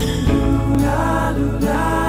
Luna, Luna.